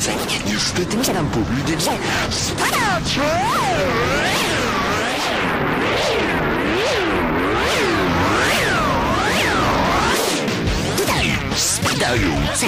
C'était une calme powiedzieć, że spada Tutaj spadający!